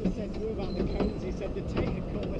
went through about the cones, he said the Tate had caught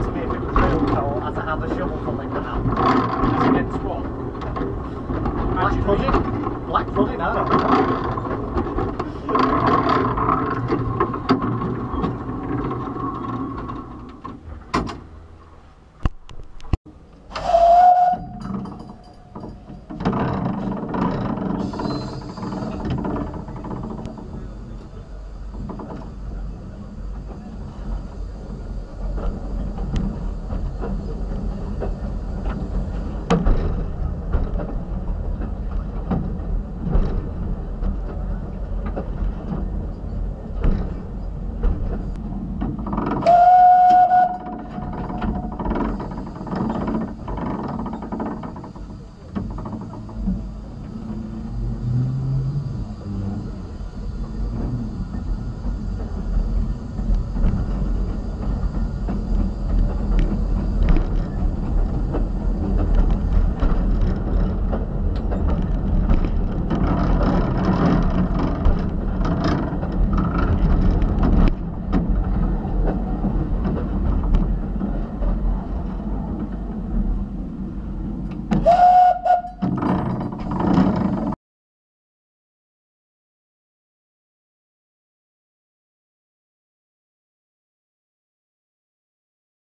asked me if it was real coal as I had the shovel in the hand. That's against what? Black pudding? Black pudding, I don't know.